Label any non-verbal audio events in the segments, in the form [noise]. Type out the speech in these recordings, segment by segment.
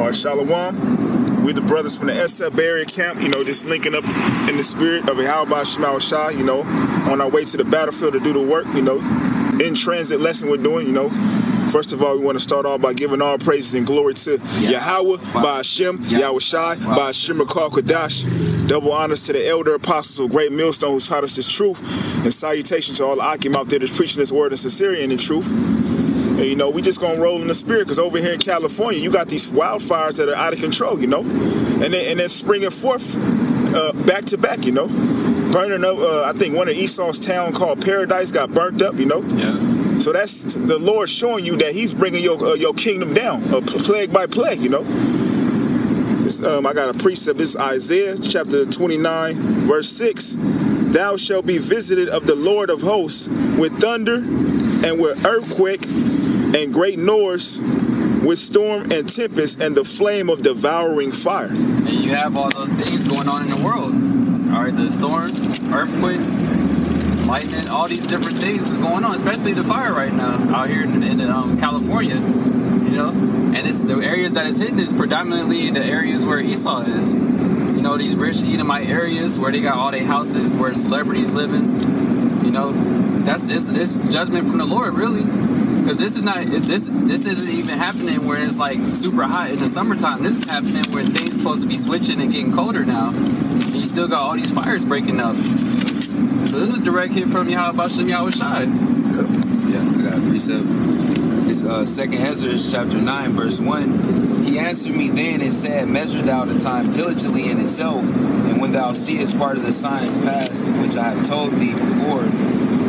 All right, Shalom. We the brothers from the SF Area Camp, you know, just linking up in the spirit of Yahweh Shemal Shah, you know, on our way to the battlefield to do the work, you know, in transit lesson we're doing, you know. First of all, we want to start off by giving all praises and glory to yeah. Yahweh, by Hashem, yeah. Yahweh Shai, by Hashem Rakal Kadash. Double honors to the elder apostles of Great Millstone who taught us this truth. And salutations to all the Akim out there that's preaching this word in sincerity and in truth. And, you know, we just gonna roll in the spirit because over here in California, you got these wildfires that are out of control, you know, and then and then springing forth uh, back to back, you know, burning up. Uh, I think one of Esau's town called Paradise got burnt up, you know. Yeah. So that's the Lord showing you that He's bringing your uh, your kingdom down, uh, plague by plague, you know. This, um, I got a precept. This is Isaiah chapter 29, verse 6. Thou shalt be visited of the Lord of hosts with thunder and with earthquake and great noise with storm and tempest and the flame of devouring fire. And you have all those things going on in the world. All right, the storms, earthquakes, lightning, all these different things is going on, especially the fire right now out here in, in um, California. You know, and it's the areas that it's hitting is predominantly the areas where Esau is. You know, these rich Edomite areas where they got all their houses where celebrities living. You know, that's it's, it's judgment from the Lord, really because this is not this this isn't even happening where it's like super hot in the summertime. This is happening where things supposed to be switching and getting colder now. And you still got all these fires breaking up. So this is a direct hit from Yahweh Bashem Yahweh Shai. Yeah, I got a precept. Uh, Second Ezra chapter nine, verse one. He answered me then and said, Measure thou the time diligently in itself, and when thou seest part of the signs pass, which I have told thee before,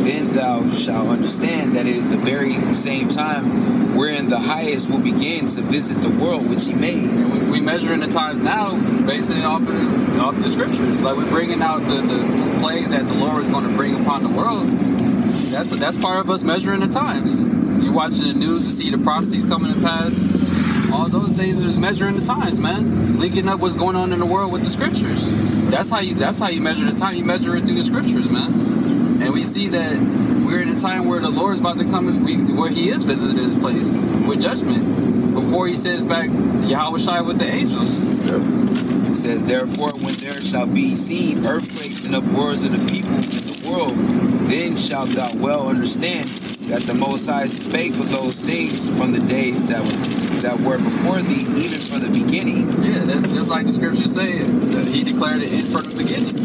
then thou shalt understand that it is the very same time wherein the highest will begin to visit the world which he made. We, we measuring the times now, basing it off of the, off the scriptures. Like we're bringing out the, the, the plagues that the Lord is going to bring upon the world. That's that's part of us measuring the times. You watching the news to see the prophecies coming to pass. All those days is measuring the times, man. Linking up what's going on in the world with the scriptures. That's how you that's how you measure the time. You measure it through the scriptures, man. And we see that we're in a time where the Lord is about to come, and we, where He is visiting His place with judgment before He sends back Yahweh Shai with the angels. It says, Therefore, when there shall be seen earthquakes and uproars of the people in the world, then shalt thou well understand that the Most High spake of those things from the days that were, that were before thee, even from the beginning. Yeah, just like the scriptures say, He declared it in from the beginning.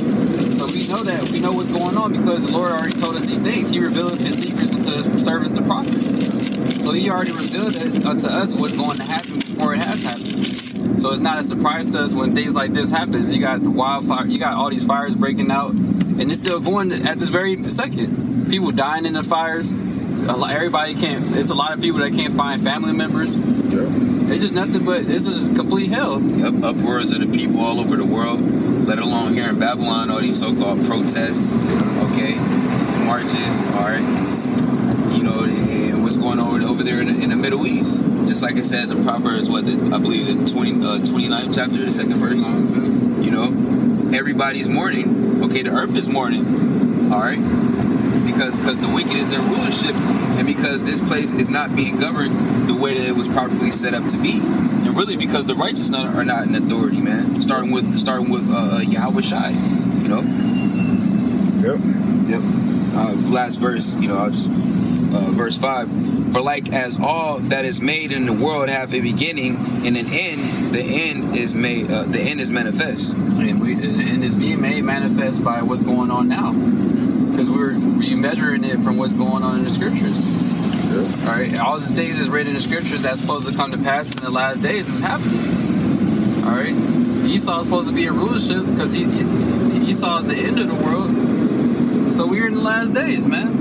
So we know that we know what's going on because the Lord already told us these things. He revealed his secrets unto his servants, the prophets. So he already revealed it unto us what's going to happen before it has happened. So it's not a surprise to us when things like this happens. You got the wildfire, you got all these fires breaking out, and it's still going at this very second. People dying in the fires. Lot, everybody can't. It's a lot of people that can't find family members. Yeah. It's just nothing but this is complete hell. Yep, upwards of the people all over the world let alone here in Babylon, all these so-called protests, okay, these marches, all right, you know, and what's going on over there in the, in the, Middle East. Just like it says in Proverbs, what the, I believe the 20, uh, 29th chapter, the second verse, you know, everybody's mourning. Okay, the earth is mourning, all right, because because the wicked is in rulership, and because this place is not being governed the way that it was properly set up to be and really because the righteous are not in authority, man. Starting with starting with uh, Yahweh Shai, you know. Yep. Yep. Uh, last verse, you know, just, uh, verse five. For like as all that is made in the world have a beginning and an end, the end is made. Uh, the end is manifest. And we, the end is being made manifest by what's going on now, because we're we measuring it from what's going on in the scriptures. All right, all the things that's written in the scriptures that's supposed to come to pass in the last days is happening. All right, Esau is supposed to be in rulership because he, Esau is the end of the world. So we're in the last days, man.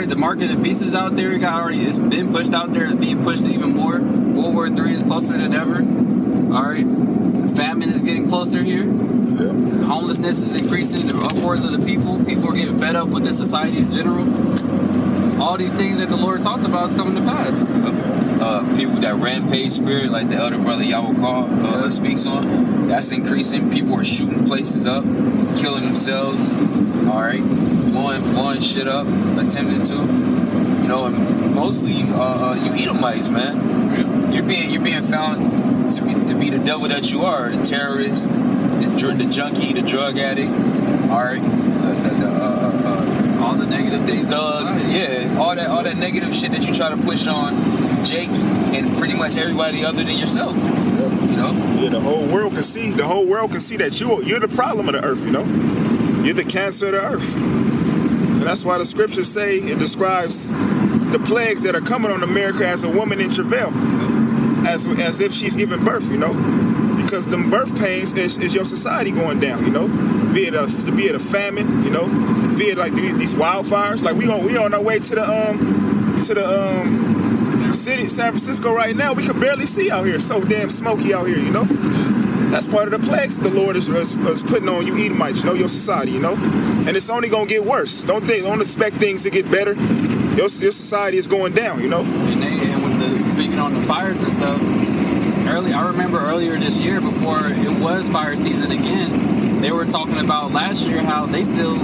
Right, the market of beasts is out there. Got already, it's been pushed out there. It's being pushed even more. World War Three is closer than ever. All right, famine is getting closer here. Yeah. Homelessness is increasing. The upwards of the people. People are getting fed up with the society in general all these things that the Lord talked about is coming to pass. Uh, people that rampage spirit, like the elder brother Yahweh call uh, yeah. speaks on, that's increasing. People are shooting places up, killing themselves. All right, blowing blowing shit up, attempting to. You know, and mostly uh, uh you Edomites, man. Yeah. You're being you're being found to be, to be the devil that you are, the terrorist, the, the junkie, the drug addict, all right, the, the, the, uh, uh, All the negative uh, things. thug, yeah, all that, all that negative shit that you try to push on Jake and pretty much everybody other than yourself. You know, Yeah, the whole world can see. The whole world can see that you you're the problem of the earth. You know, you're the cancer of the earth, and that's why the scriptures say it describes the plagues that are coming on America as a woman in travail, as as if she's giving birth. You know, because the birth pains is, is your society going down. You know, be it a be it a famine. You know, be it like these, these wildfires. Like we on we on our way to the um to the um city San Francisco right now. We can barely see out here. So damn smoky out here. You know. That's part of the plagues the Lord is, is, is putting on you Edomites, you know, your society, you know? And it's only gonna get worse. Don't think, don't expect things to get better. Your, your society is going down, you know? And, they, and with the speaking on the fires and stuff, early I remember earlier this year before it was fire season again, they were talking about last year how they still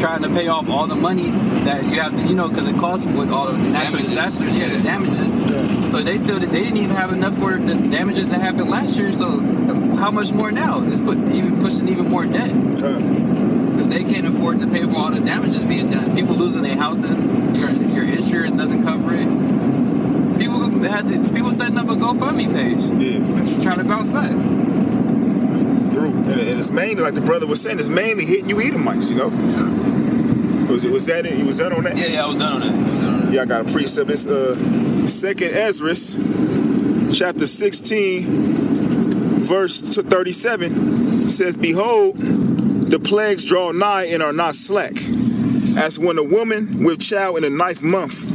trying to pay off all the money that you have to, you know, because it costs with all of the natural Damages. disasters, yeah, the damages. Yeah. So they still they didn't even have enough for the damages that happened last year. So how much more now? It's put even pushing even more debt because they can't afford to pay for all the damages being done. People losing their houses, your your insurance doesn't cover it. People had to, people setting up a GoFundMe page yeah, trying to bounce back. Through. And, and it's mainly, like the brother was saying, it's mainly hitting you Edomites, you know? Was, it, was that it? You was done on that? yeah, yeah, I was done on that. I done on that. Yeah, I got a precept. It's uh, Second Ezra, chapter 16, verse to 37 says, Behold, the plagues draw nigh and are not slack, as when a woman with child in the ninth month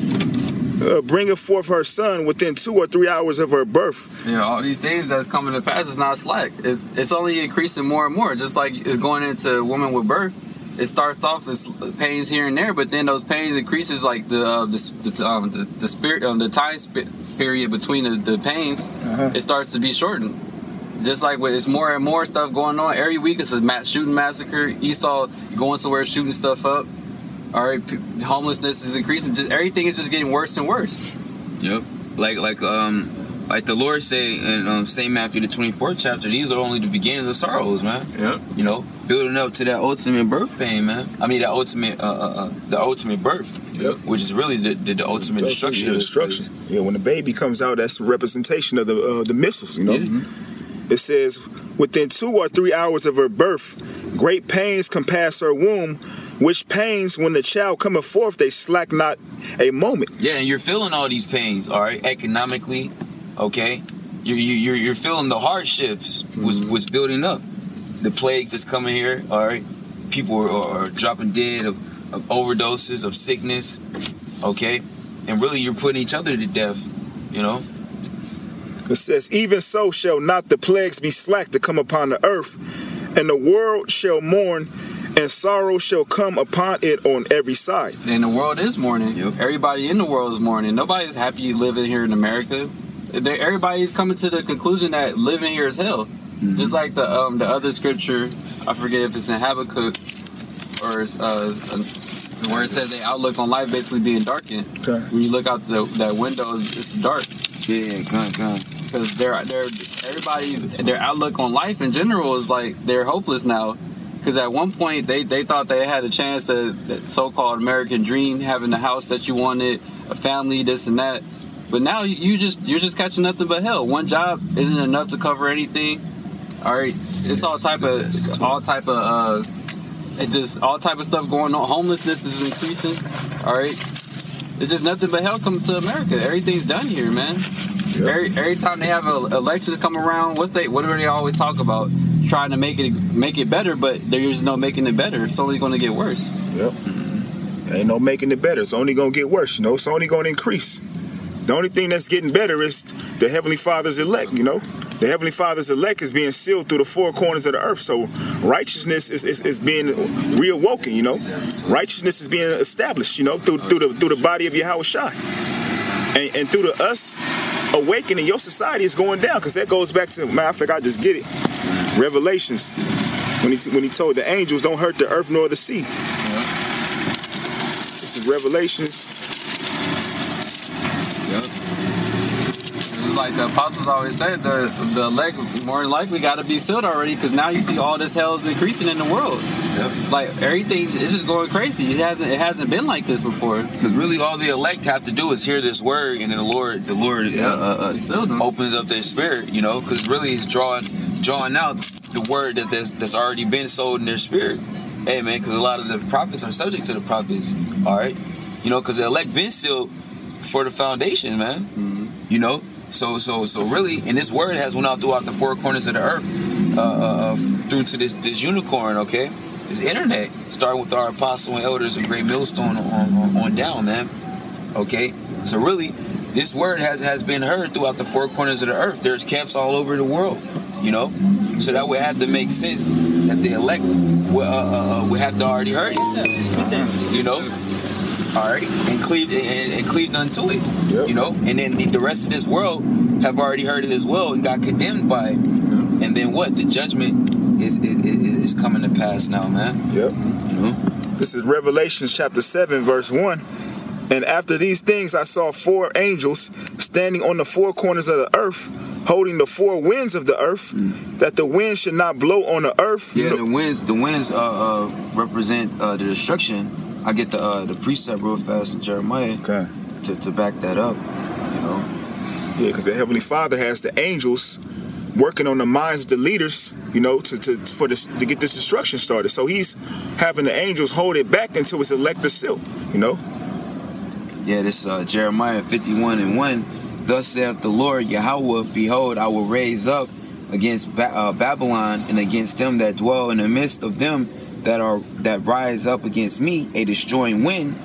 uh, bringeth forth her son within two or three hours of her birth. You know, all these things that's coming to pass is not slack. It's it's only increasing more and more. Just like it's going into women with birth. It starts off as pains here and there, but then those pains increases like the uh, the the, um, the, the spirit um, the time sp- period between the, the pains. Uh-huh. It starts to be shortened. Just like with it's more and more stuff going on every week. It's a shooting massacre. Esau going somewhere shooting stuff up. All right, homelessness is increasing. Just everything is just getting worse and worse. Yep. Like like um like the Lord say in um, Saint Matthew the twenty fourth chapter, these are only the beginnings of sorrows, man. Yep. You know, building up to that ultimate birth pain, man. I mean, that ultimate uh, uh, uh the ultimate birth, Yep. which is really the the, the ultimate destruction. Yeah, destruction. place. Yeah, when the baby comes out, that's a representation of the uh, the missiles. You know, Yeah. it says within two or three hours of her birth, great pains compass her womb. Which pains, when the child cometh forth, they slack not a moment. Yeah, and you're feeling all these pains, all right, economically, okay. You're you- you're you're feeling the hardships was mm-hmm. was building up, the plagues that's coming here, all right. People are, are dropping dead of, of overdoses of sickness, okay, and really you're putting each other to death, you know. It says, Even so shall not the plagues be slack to come upon the earth, and the world shall mourn, and sorrow shall come upon it on every side. And the world is mourning. Yep. Everybody in the world is mourning. Nobody's happy living here in America. They, everybody's coming to the conclusion that living here is hell. Just like the um, the other scripture, I forget if it's in Habakkuk or it's, uh, where it says the outlook on life basically being darkened. Okay. When you look out the, that window, it's it's dark Yeah, come come. because they're they're everybody their outlook on life in general is like they're hopeless now. Because at one point they, they thought they had a chance at that so-called American dream, having the house that you wanted, a family, this and that. But now you, you just you're just catching nothing but hell. One job isn't enough to cover anything. All right, it's all type of all type of uh, it just all type of stuff going on. Homelessness is increasing. All right, it's just nothing but hell coming to America. Everything's done here, man. Yep. Every every time they have a, elections come around, what they what do they always talk about? Trying to make it make it better, but there's no making it better. It's only going to get worse. Yep. Ain't no making it better. It's only gonna get worse, you know. It's only gonna increase. The only thing that's getting better is the Heavenly Father's elect, you know. The Heavenly Father's elect is being sealed through the four corners of the earth. So righteousness is, is, is being reawoken, you know. Righteousness is being established, you know, through through the through the body of Yahweh Shai. And, and through the us awakening, your society is going down. Because that goes back to matter of fact, I just get it. Revelations. When he when he told the angels, don't hurt the earth nor the sea. This is Revelations. There's a like the apostles always said, the the elect more than likely got to be sealed already because now you see all this hell is increasing in the world. Yep. Like everything is just going crazy. It hasn't it hasn't been like this before. Because really, all the elect have to do is hear this word, and then the Lord, the Lord, uh, uh, uh, them. opens up their spirit. You know, because really, He's drawing drawing out the word that that's, that's already been sold in their spirit. Hey, man, because a lot of the prophets are subject to the prophets. All right, you know, because the elect been sealed for the foundation, man. Mm-hmm. You know, so so so really, and this word has went out throughout the four corners of the earth, uh, uh, uh, through to this this unicorn. Okay, this internet, starting with our apostle and elders of Great Millstone on, on, on down, man. Okay, so really, this word has has been heard throughout the four corners of the earth. There's camps all over the world, you know. So that would have to make sense that the elect would, uh, uh, uh, would have to already heard it, you know. All right, and cleaved and, and cleaved unto it, Yep. you know. And then the, the rest of this world have already heard it as well and got condemned by it. And then what? The judgment is is, is, coming to pass now, man. Yep. You know. This is Revelation chapter 7, verse 1. And after these things, I saw four angels standing on the four corners of the earth, holding the four winds of the earth, that the wind should not blow on the earth. Yeah, the winds. The winds uh, uh, represent uh, the destruction. I get the uh, the precept real fast in Jeremiah okay. to, to back that up. You know. Yeah, because the Heavenly Father has the angels working on the minds of the leaders, you know, to, to for this to get this destruction started. So he's having the angels hold it back until it's elected seal, you know. Yeah, this uh, Jeremiah 51 and 1. Thus saith the Lord Yahweh, Behold, I will raise up against ba- uh, Babylon and against them that dwell in the midst of them that are that rise up against me a destroying wind,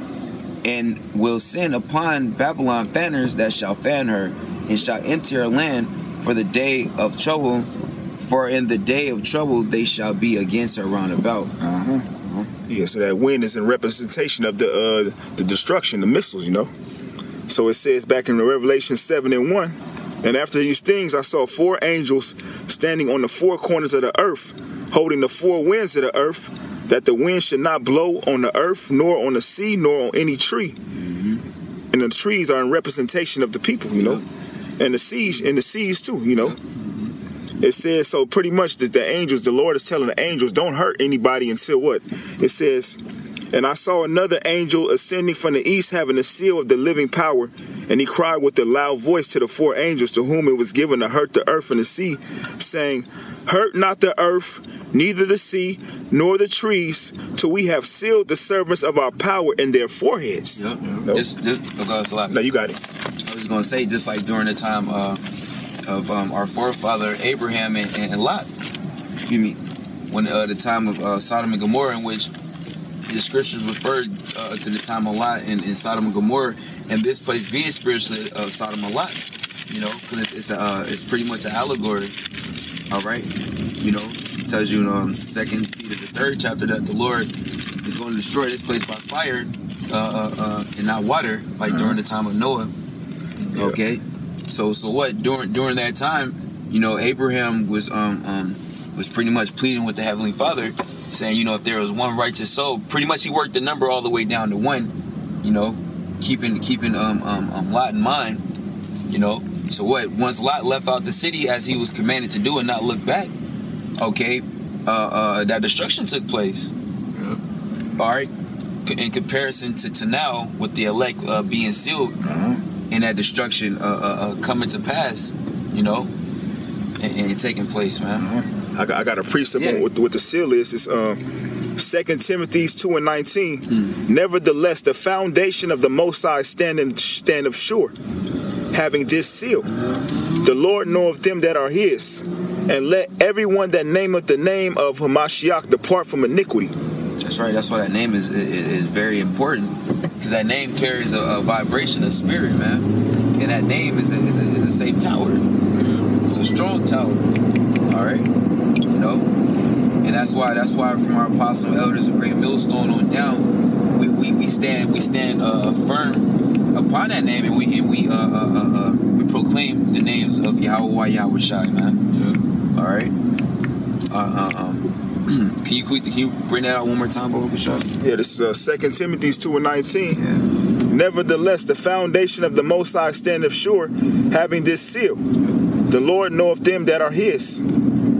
and will send upon Babylon fanners that shall fan her, and shall enter her land for the day of trouble. For in the day of trouble they shall be against her round about. Uh-huh. Yeah, so that wind is in representation of the uh the destruction, the missiles, you know. So it says back in the Revelation 7 and 1, and after these things I saw four angels standing on the four corners of the earth, holding the four winds of the earth, that the wind should not blow on the earth, nor on the sea, nor on any tree. And the trees are in representation of the people, you know. And the seas and the seas too, you know. It says so pretty much that the angels, the Lord is telling the angels, don't hurt anybody until what? It says, and I saw another angel ascending from the east, having the seal of the living power. And he cried with a loud voice to the four angels to whom it was given to hurt the earth and the sea, saying, Hurt not the earth, neither the sea, nor the trees, till we have sealed the servants of our power in their foreheads. Yep. Nope. This, this, okay, it's a lot. Now you got it. I was gonna say just like during the time uh, of um, our forefather Abraham and, and Lot. Excuse me. When uh, the time of uh, Sodom and Gomorrah, in which the scriptures referred uh, to the time of Lot in, in Sodom and Gomorrah, and this place being spiritually uh, Sodom and Lot. You know, because it's it's, uh, it's pretty much an allegory. All right. You know, it tells you in um, Second Peter the third chapter that the Lord is going to destroy this place by fire uh, uh, uh, and not water, like during the time of Noah. Yeah. Okay, so so what during during that time, you know, Abraham was um um was pretty much pleading with the heavenly Father, saying, you know, if there was one righteous soul, pretty much he worked the number all the way down to one, you know, keeping keeping um um, um Lot in mind, you know. So what? Once Lot left out the city as he was commanded to do and not look back, okay, uh, uh that destruction took place. All right. In comparison to, to now, with the elect uh, being sealed, Uh-huh. and that destruction uh, uh, uh, coming to pass, you know, and, and taking place, man. I got, I got a precept Yeah. on what, what the seal is. It's um, 2 Timothy 2 and 19. Hmm. Nevertheless, the foundation of the Most High standing standeth sure, having this seal. The Lord knoweth them that are his. And let everyone that nameth the name of Hamashiach depart from iniquity. That's right. That's why that name is is, is very important because that name carries a, a vibration of spirit, man. And that name is a, is a, is a safe tower. It's a strong tower. All right, know. And that's why that's why from our apostle elders of Great Millstone on down, we, we, we stand we stand uh, firm upon that name and we and we uh, uh, uh, uh, we proclaim the names of Yahweh Yahweh Shai, man. All right. Uh, uh, um, [clears throat] can you can you bring that out one more time, Baba Bashar? Yeah, this is uh, 2 Timothy 2 and 19. Yeah. Nevertheless, the foundation of the Most High standeth sure, having this seal. The Lord knoweth them that are his.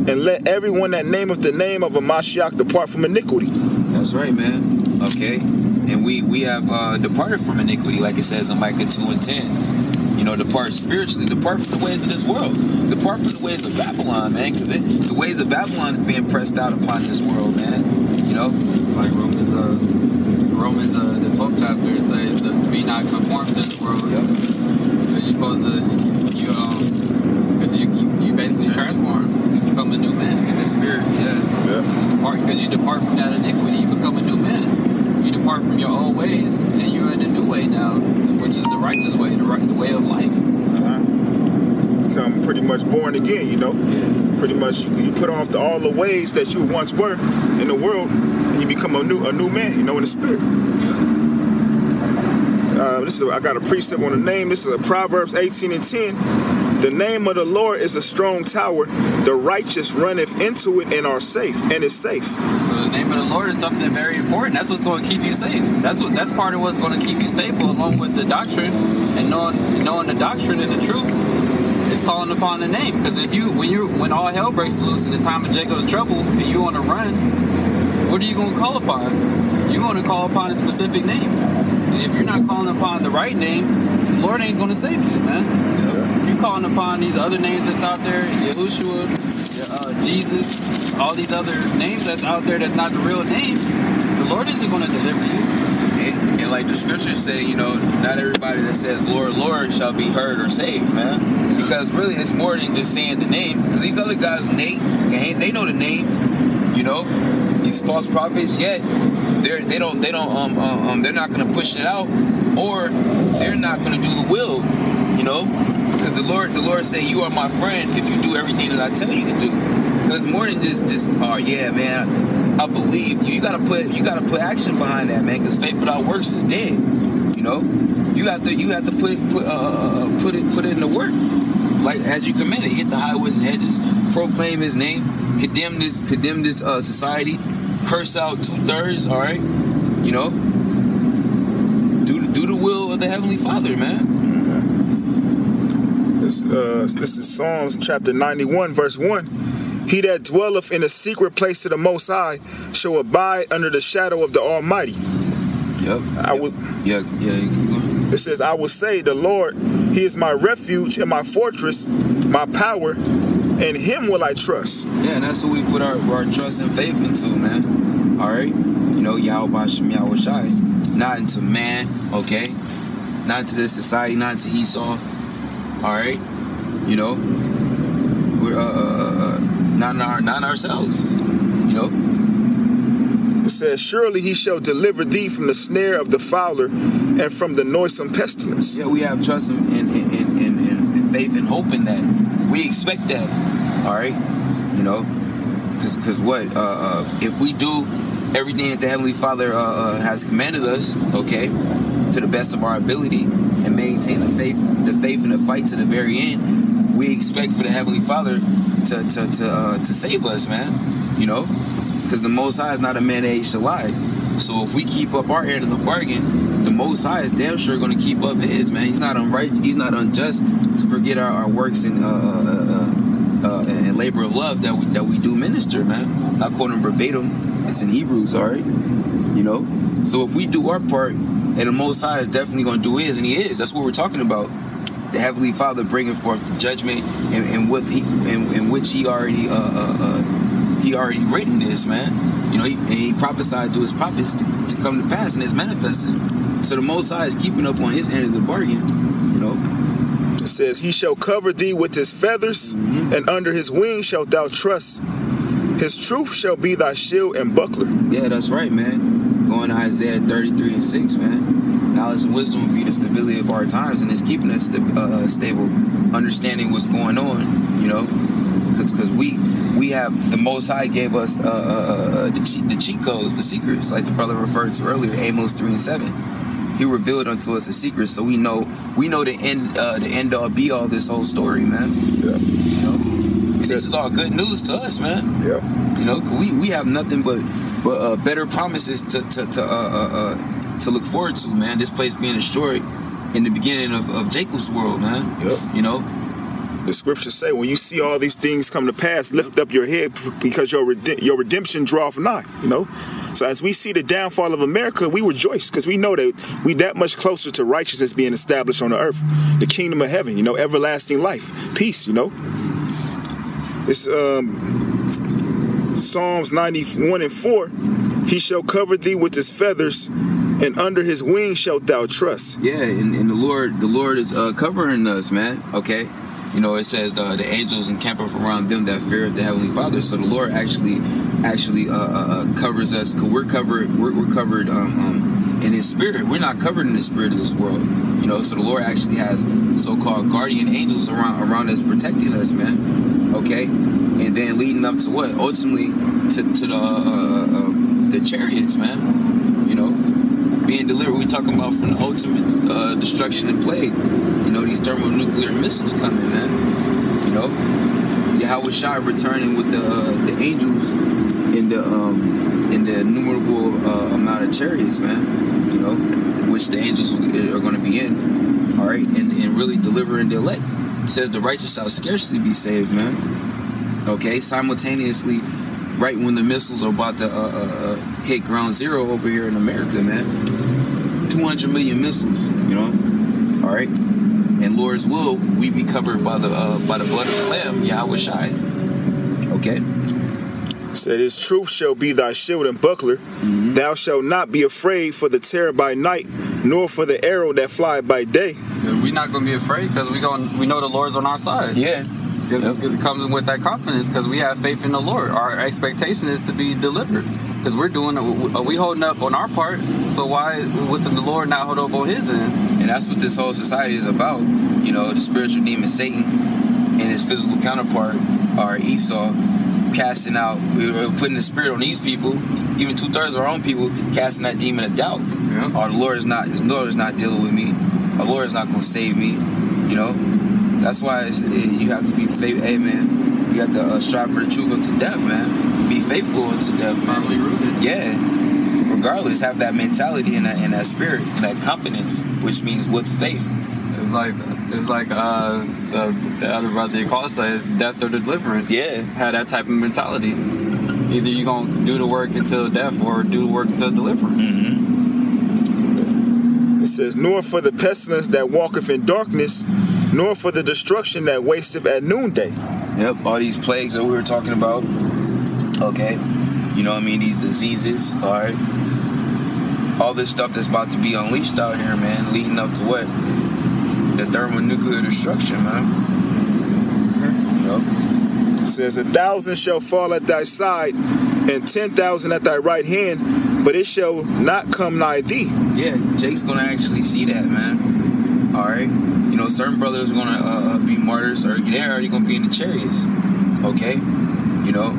And let everyone that nameth the name of a Mashiach depart from iniquity. That's right, man. Okay. And we we have uh, departed from iniquity, like it says in Micah 2 and 10. You know, depart spiritually, depart from the ways of this world, depart from the ways of Babylon, man, because the ways of Babylon is being pressed out upon this world, man. You know? Like Romans, uh, Romans, uh, the 12th chapter says be not conformed to this world. Yep. So you're supposed to, you, um, you, you, you basically transform. A new man. In the spirit, yeah. Yeah. Depart, because you depart from that iniquity, you become a new man. You depart from your old ways, and you're in a new way now, which is the righteous way, the right, the way of life. Uh-huh. Become pretty much born again, you know? Yeah. Pretty much you put off the, all the ways that you once were in the world, and you become a new a new man, you know, in the spirit. Yeah. Uh, this is I got a precept on the name. This is a Proverbs 18 and 10. The name of the Lord is a strong tower. The righteous runneth into it and are safe, and is safe. So the name of the Lord is something very important. That's what's going to keep you safe. That's what. That's part of what's going to keep you stable, along with the doctrine and knowing knowing the doctrine and the truth. Is calling upon the name. Because if you when you when all hell breaks loose in the time of Jacob's trouble and you on the run, what are you going to call upon? You're going to call upon a specific name. And if you're not calling upon the right name, the Lord ain't going to save you, man. Calling upon these other names that's out there, Yahushua, uh, Jesus, all these other names that's out there that's not the real name. The Lord isn't going to deliver you. And, and like the scriptures say, you know, not everybody that says Lord, Lord shall be heard or saved, man. Because really, it's more than just saying the name. Because these other guys, Nate, they they know the names, you know. These false prophets, yet they're they don't they don't um um, um they're not gonna push it out, or they're not gonna do the will, you know. Because the Lord the Lord say, you are my friend if you do everything that I tell you to do. Because more than just just oh yeah man, I believe you. gotta put you gotta put action behind that man. Because faith without works is dead. You know, you have to you have to put put uh, put it put it in the work. Like as you it, hit the highways and hedges, proclaim His name, condemn this condemn this uh, society, curse out two thirds. All right, you know, do do the will of the Heavenly Father, man. This, uh, this is Psalms chapter 91, verse 1. He that dwelleth in the secret place of the Most High shall abide under the shadow of the Almighty. Yep. I will. Yeah, yeah. you keep going. It says, I will say, the Lord, He is my refuge and my fortress, my power, and Him will I trust. Yeah, and that's who we put our, our trust and faith into, man. All right, you know, Yahweh Shem Yahweh Shai. Not into man, okay? Not into this society, not into Esau. All right, you know, we're uh, uh, uh, not in our, not ourselves. You know, It says, Surely He shall deliver thee from the snare of the fowler and from the noisome pestilence. yeah, we have trust in in, in, in, faith and hope in that. We expect that. All right, you know, because because what uh, uh, if we do everything that the Heavenly Father uh, uh, has commanded us, okay, to the best of our ability, and maintain the faith, the faith and the fight to the very end, we expect for the Heavenly Father to to to, uh, to save us, man. You know, because the Most High is not a man that he should lie. So if we keep up our end of the bargain, the Most High is damn sure going to keep up his, man. He's not unrighteous. He's not unjust to forget our, our works and uh, uh, uh, uh, and labor of love that we that we do minister, man. Not quoting verbatim. It's in Hebrews, all right. You know. So if we do our part, and the Most High is definitely going to do his, and he is. That's what we're talking about. The Heavenly Father bringing forth the judgment, and, and what he, in, in which he already uh, uh, uh, he already written this, man. You know, he, and he prophesied to his prophets to, to come to pass, and it's manifested. So the Most High is keeping up on his end of the bargain. You know, It says, He shall cover thee with his feathers, and under his wings shalt thou trust. His truth shall be thy shield and buckler. yeah, that's right, man. Going to Isaiah 33 and 6, man. Knowledge and wisdom will be the stability of our times, and it's keeping us sta- uh, stable, understanding what's going on. You know, because because we we have the Most High gave us uh, uh, uh, the, cheat, the cheat codes, the secrets, like the brother referred to earlier, Amos 3 and 7. He revealed unto us the secrets, so we know we know the end uh, the end all be all this whole story, man. Yeah. You know, this is all good news to us, man. Yeah. You know, we, we have nothing but but uh, better promises to to, to uh, uh, uh, to look forward to, man. This place being destroyed in the beginning of, of Jacob's world, man. Yep. You know, The scriptures say, when you see all these things come to pass, lift up your head because your rede- your redemption draweth nigh. You know, so as we see the downfall of America, we rejoice because we know that we that much closer to righteousness being established on the earth, the kingdom of heaven. You know, everlasting life, peace. You know, it's um, Psalms ninety one and four. He shall cover thee with his feathers, and under his wings shalt thou trust. Yeah, and, and the Lord, the Lord is uh, covering us, man. Okay, you know it says uh, the angels encamp around them that fear the heavenly Father. So the Lord actually, actually uh, uh, uh, covers us. Cause we're covered. We're, we're covered um, um, in His Spirit. We're not covered in the spirit of this world. You know, so the Lord actually has so-called guardian angels around around us, protecting us, man. Okay, and then leading up to what? Ultimately, to to the uh, uh, the chariots, man. You know, being delivered. We talking about from the ultimate uh, destruction and plague. You know, these thermonuclear missiles coming, man. You know, Yahweh Shai returning with the uh, the angels in the um in the innumerable uh, amount of chariots, man. You know, which the angels are going to be in. All right, and, and really delivering the elect. It says the righteous shall scarcely be saved, man. Okay, simultaneously, right when the missiles are about to uh, uh, uh, hit ground zero over here in America, man. 200 million missiles, you know. All right, and Lord's will, we be covered by the uh, by the blood of the Lamb, Yahweh Shai. Okay. Said his truth shall be thy shield and buckler. Thou shalt not be afraid for the terror by night, nor for the arrow that fly by day. We're not gonna be afraid because we going we know the Lord's on our side. Yeah. Because Yep. it comes with that confidence because we have faith in the Lord. Our expectation is to be delivered because we're doing uh, we holding up on our part. So why would the Lord not hold up on His end? And that's what this whole society is about. You know, the spiritual demon Satan and his physical counterpart our Esau casting out, uh, putting the spirit on these people, even two thirds of our own people, casting that demon of doubt. Yeah. Or the Lord is not, this Lord is not dealing with me. Our Lord is not going to save me. You know, that's why it's, it, you have to be faithful. Hey, man, you have to uh, strive for the truth unto death, man. Be faithful unto death, Firmly rooted. Yeah. Regardless, have that mentality and that, and that spirit and that confidence, which means with faith. It's like it's like uh, the, the other brother you call says death or deliverance. Yeah. Have that type of mentality. Either you're gonna do the work until death or do the work until deliverance. It says, Nor for the pestilence that walketh in darkness, nor for the destruction that wasteth at noonday. Yep, all these plagues that we were talking about. Okay. You know what I mean? These diseases, all right. All this stuff that's about to be unleashed out here, man, leading up to what? The thermonuclear destruction, man. You know? It says, A thousand shall fall at thy side, and ten thousand at thy right hand, but it shall not come nigh thee. Yeah, Jake's gonna actually see that, man. All right. You know, certain brothers are gonna uh, uh, be martyrs, or they're already gonna be in the chariots. Okay. You know,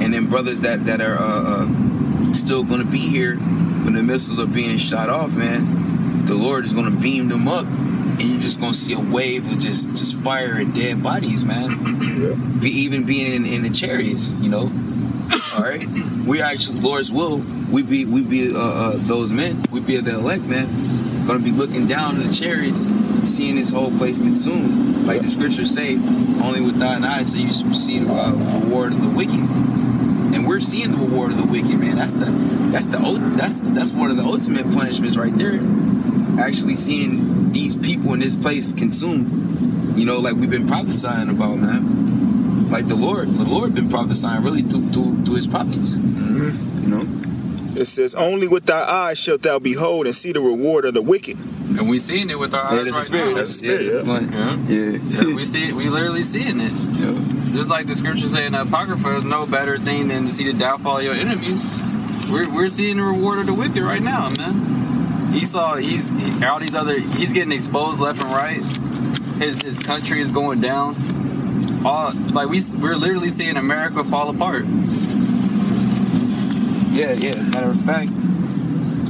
and then brothers that that are uh, uh, still gonna be here when the missiles are being shot off, man. The Lord is gonna beam them up, and you're just gonna see a wave of just just fire and dead bodies, man. Be even being in, in the chariots, you know. All right, we actually Lord's will. We be we be uh, uh, those men. We be the elect man. Gonna be looking down in the chariots, seeing this whole place consumed. Like the scriptures say, only with thine eyes so you see the uh, reward of the wicked. And we're seeing the reward of the wicked, man. That's the that's the that's that's one of the ultimate punishments right there. Actually seeing these people in this place consumed. You know, like we've been prophesying about, man. Like the Lord, the Lord been prophesying really through through, through his prophets. You know. It says, Only with thy eyes shalt thou behold and see the reward of the wicked. And we seeing it with our eyes Yeah, that's right the spirit. now. That's the spirit, Yeah, that's yeah. one. Yeah. Yeah. we see it. We literally seeing it. Yeah. Just like the scripture saying, the Apocrypha, is no better thing than to see the downfall of your enemies. We're, we're seeing the reward of the wicked right now, man. Esau, he's he, all these other, he's getting exposed left and right. His his country is going down. All like we we're literally seeing America fall apart. Yeah, yeah. Matter of fact,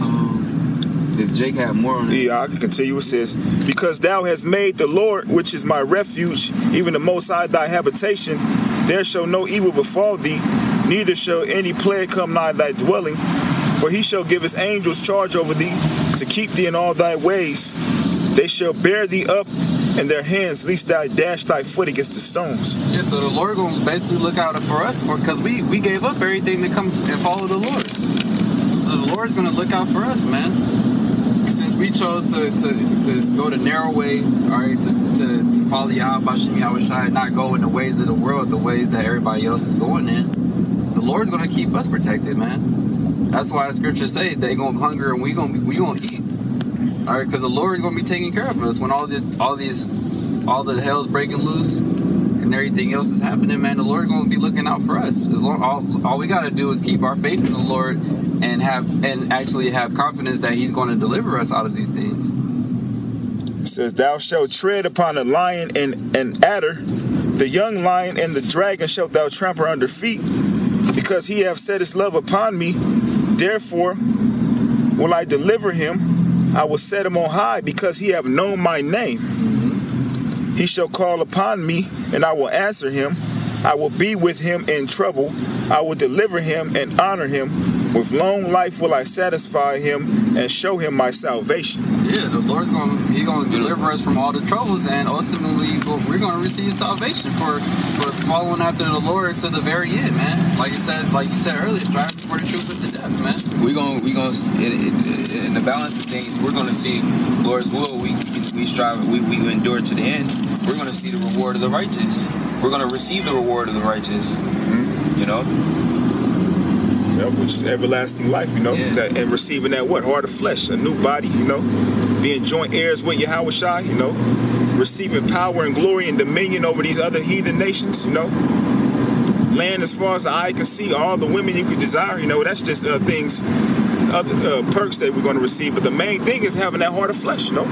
um, if Jake had more on it, Yeah, I can continue. It says, Because thou hast made the Lord, which is my refuge, even the Most High thy habitation, there shall no evil befall thee, neither shall any plague come nigh thy dwelling. For he shall give his angels charge over thee, to keep thee in all thy ways. They shall bear thee up in their hands, least thou dash thy foot against the stones. Yeah, so the Lord gonna basically look out for us for because we we gave up everything to come and follow the Lord. So the Lord's gonna look out for us, man. Since we chose to to, to go the narrow way, all right, to, to, to follow Yahweh Yahweh not go in the ways of the world, the ways that everybody else is going in. The Lord's gonna keep us protected, man. That's why the say they gonna hunger and we gonna we gonna eat. All right, because the Lord is going to be taking care of us when all this, all these, all the hell's breaking loose and everything else is happening. Man, the Lord is going to be looking out for us. As long, all, all we got to do is keep our faith in the Lord and have, and actually have confidence that He's going to deliver us out of these things. It says, "Thou shalt tread upon a lion and an adder, the young lion and the dragon shalt thou trample under feet, because he hath set his love upon me. Therefore will I deliver him." I will set him on high because he have known my name. He shall call upon me, and I will answer him. I will be with him in trouble. I will deliver him and honor him. With long life will I satisfy him and show him my salvation. Yeah, the Lord's going to He's going to deliver us from all the troubles, and ultimately we're going to receive salvation for for following after the Lord to the very end, man. Like you said, like you said earlier, striving for the truth unto death, man. We're going, we going in, in the balance of things. We're going to see Lord's will. We we strive, we, we endure to the end. We're going to see the reward of the righteous. We're going to receive the reward of the righteous. Mm-hmm. You know Yep, which is everlasting life, you know, yeah. that, and receiving that what? Heart of flesh, a new body, you know, being joint heirs with Yahweh Shai, you know, receiving power and glory and dominion over these other heathen nations, you know, land as far as the eye can see, all the women you could desire, you know, that's just uh, things, other uh, perks that we're going to receive. But the main thing is having that heart of flesh, you know,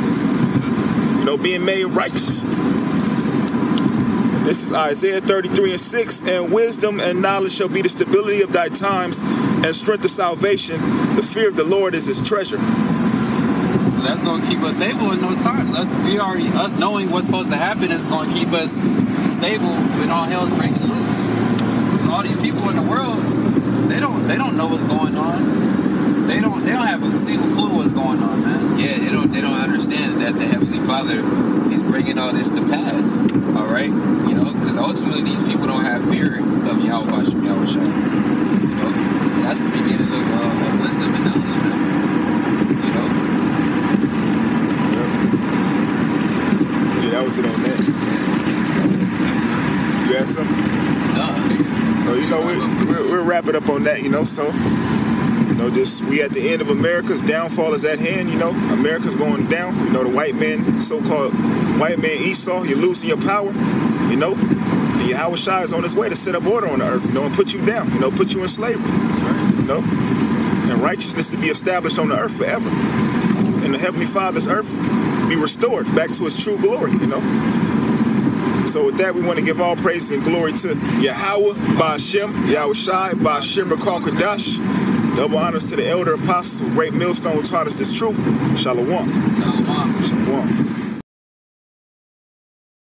you know, being made righteous. This is Isaiah 33 and 6. And wisdom and knowledge shall be the stability of thy times, and strength of salvation. The fear of the Lord is his treasure. So that's going to keep us stable in those times. Us, we already, us knowing what's supposed to happen is going to keep us stable when all hell's breaking loose. Because all these people in the world, they don't, they don't know what's going on. They don't, they don't have a single clue what's going on, man. Yeah, they don't, they don't understand that the Heavenly Father is bringing all this to pass. All right, you know, because ultimately these people don't have fear of Yahweh Hashem Yahweh Shai. You know, and that's the beginning of, uh, of wisdom and knowledge, man. You know. Yeah, that was it on that. You had something? No. So you know we we'll, we'll wrap it up on that. You know, so know, just we at the end of America's downfall is at hand. You know, America's going down. You know, the white man, so-called white man Esau, you're losing your power. You know, and Yahweh Shai is on his way to set up order on the earth. You know, and put you down. You know, put you in slavery. Right. You know, and righteousness to be established on the earth forever. And the heavenly Father's earth be restored back to its true glory. You know. So with that, we want to give all praise and glory to Yahweh, Ba'ashem, Yahweh Shai, Ba'ashem, Rakal Kadash, Double honors to the elder apostle, great millstone taught us this truth. Shalom. Shalom. Shalom.